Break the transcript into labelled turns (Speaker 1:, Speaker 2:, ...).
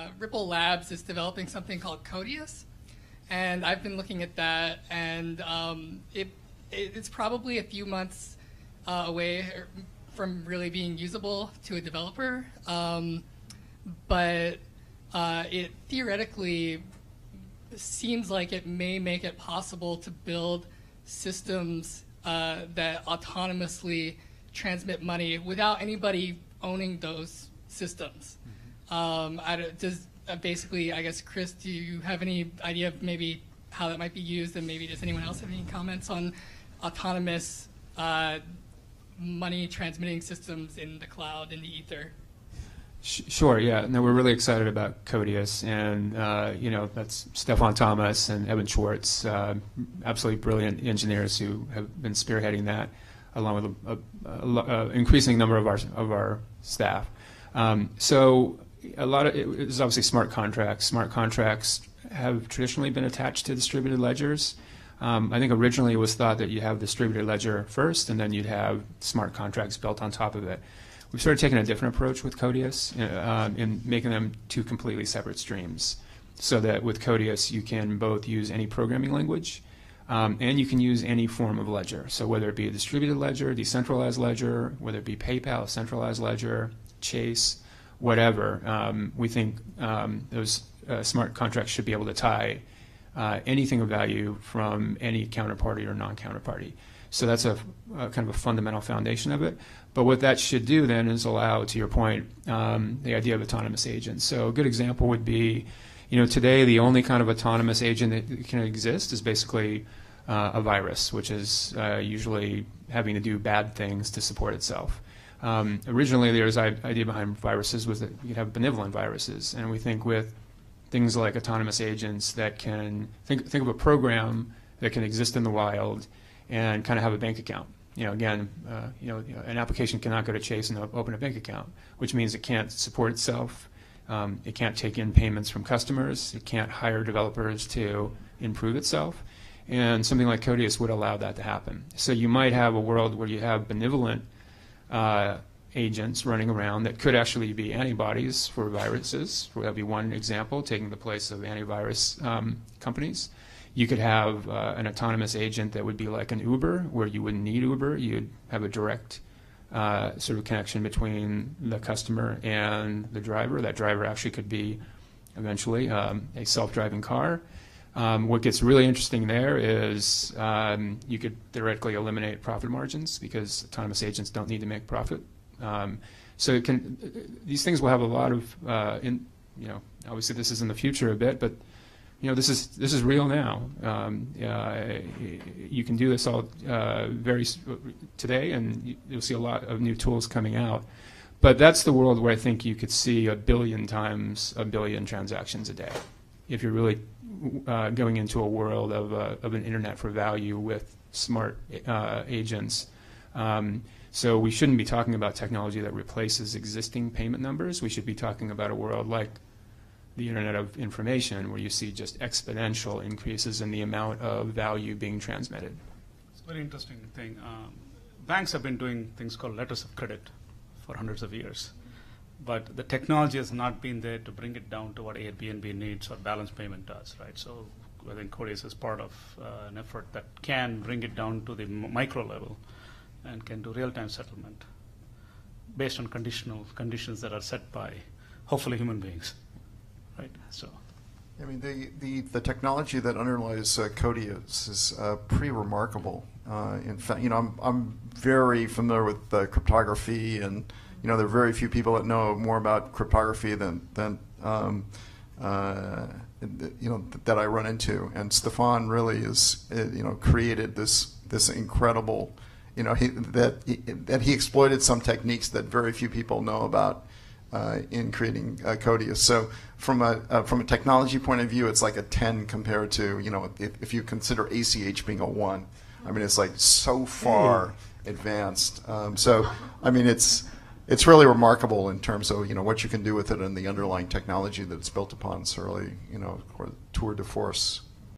Speaker 1: uh, Ripple Labs is developing something called Codius, and I've been looking at that, and um, it, it, it's probably a few months uh, away from really being usable to a developer, um, but uh, it theoretically seems like it may make it possible to build systems uh, that autonomously transmit money without anybody owning those systems. Mm-hmm. Um, I, does uh, basically, I guess, Chris, do you have any idea of maybe how that might be used, and maybe does anyone else have any comments on autonomous uh, money transmitting systems in the cloud in the ether?
Speaker 2: Sure. Yeah. No, we're really excited about Codius, and uh, you know that's Stefan Thomas and Evan Schwartz, uh, absolutely brilliant engineers who have been spearheading that, along with an increasing number of our of our staff. Um, so a lot of it is obviously smart contracts. Smart contracts have traditionally been attached to distributed ledgers. Um, I think originally it was thought that you have distributed ledger first, and then you'd have smart contracts built on top of it. We've started taking a different approach with Codius uh, in making them two completely separate streams. So that with Codius, you can both use any programming language um, and you can use any form of ledger. So whether it be a distributed ledger, decentralized ledger, whether it be PayPal, centralized ledger, Chase, whatever, um, we think um, those uh, smart contracts should be able to tie uh, anything of value from any counterparty or non-counterparty. So that's a, a, kind of a fundamental foundation of it. But what that should do then is allow, to your point, um, the idea of autonomous agents. So a good example would be, you know, today the only kind of autonomous agent that can exist is basically uh, a virus, which is uh, usually having to do bad things to support itself. Um, originally, the idea behind viruses was that you could have benevolent viruses, and we think with things like autonomous agents that can think think of a program that can exist in the wild and kind of have a bank account you know, again, uh, you know, an application cannot go to Chase and open a bank account, which means it can't support itself. Um, it can't take in payments from customers. It can't hire developers to improve itself. And something like Codius would allow that to happen. So you might have a world where you have benevolent uh, agents running around that could actually be antibodies for viruses. That would be one example, taking the place of antivirus um, companies. You could have uh, an autonomous agent that would be like an Uber, where you wouldn't need Uber. You'd have a direct uh, sort of connection between the customer and the driver. That driver actually could be eventually um, a self-driving car. Um, what gets really interesting there is um, you could theoretically eliminate profit margins because autonomous agents don't need to make profit. Um, so can, these things will have a lot of, uh, in, you know, obviously this is in the future a bit, but you know, this is this is real now. Uh, you can do this all uh, very today, and you'll see a lot of new tools coming out. But that's the world where I think you could see a billion times a billion transactions a day, if you're really uh, going into a world of uh, of an internet for value with smart uh, agents. Um, so we shouldn't be talking about technology that replaces existing payment numbers. We should be talking about a world like the Internet of Information, where you see just exponential increases in the amount of value being transmitted.
Speaker 3: It's a very interesting thing. Um, banks have been doing things called letters of credit for hundreds of years, but the technology has not been there to bring it down to what Airbnb needs or balance payment does, right? So I think Codius is part of uh, an effort that can bring it down to the micro level and can do real-time settlement based on conditional conditions that are set by hopefully human beings right? So.
Speaker 4: I mean, the, the, the technology that underlies uh, is uh, pretty remarkable. Uh, in fact, you know, I'm, I'm very familiar with uh, cryptography, and you know, there are very few people that know more about cryptography than than um, uh, you know that I run into. And Stefan really is, uh, you know, created this this incredible, you know, he, that he, that he exploited some techniques that very few people know about uh, in creating uh, Codius. So from a uh, from a technology point of view, it's like a 10 compared to you know if, if you consider ACH being a one. I mean, it's like so far advanced. Um, so I mean, it's it's really remarkable in terms of you know what you can do with it and the underlying technology that it's built upon. It's really you know tour de force.